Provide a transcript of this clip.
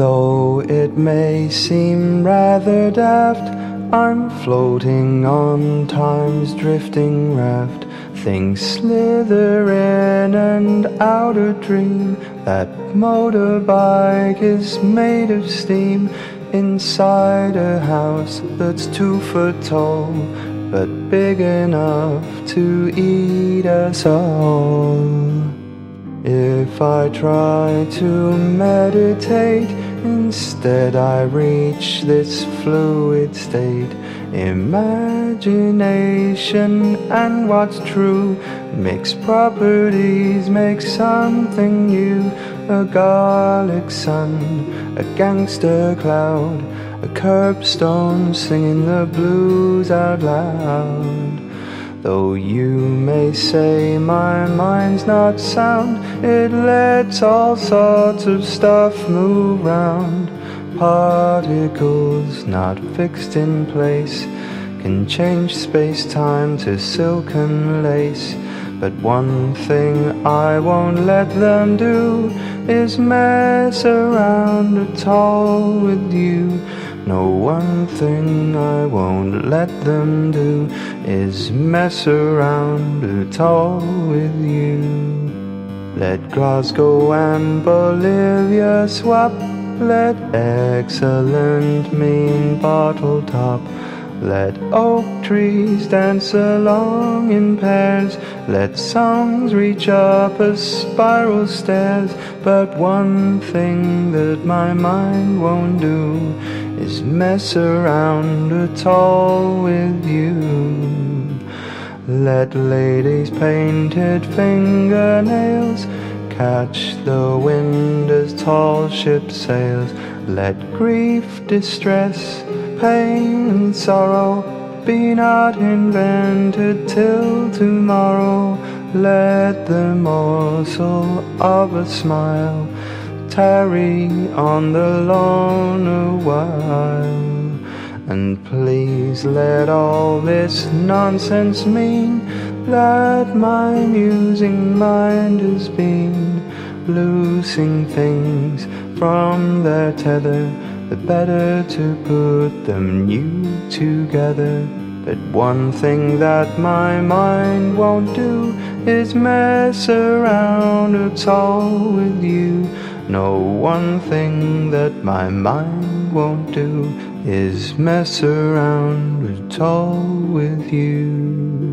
Though it may seem rather daft, I'm floating on time's drifting raft. Things slither in and out a dream. That motorbike is made of steam inside a house that's two foot tall, but big enough to eat us all. If I try to meditate, instead I reach this fluid state. Imagination and what's true mix properties, make something new. A garlic sun, a gangster cloud, a curbstone singing the blues out loud. Though you may say my mind's not sound, it lets all sorts of stuff move round. Particles not fixed in place can change space time to silken lace. But one thing I won't let them do is mess around at all with you. No one thing I won't let them do is mess around at all with you. Let Glasgow and Bolivia swap. Let excellent mean bottle top. Let oak trees dance along in pairs. Let songs reach up a spiral stairs. But one thing that my mind won't do is mess around at all with you. Let ladies' painted fingernails catch the wind as tall ship sails. Let grief, distress, pain, and sorrow be not invented till tomorrow. Let the morsel of a smile tarry on the lawn a while. And please let all this nonsense mean that my musing mind has been loosing things from their tether, the better to put them new together. But one thing that my mind won't do is mess around at all with you. No one thing that my mind won't do is mess around at all with you.